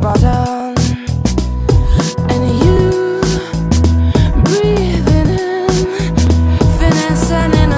Bottom And you breathing in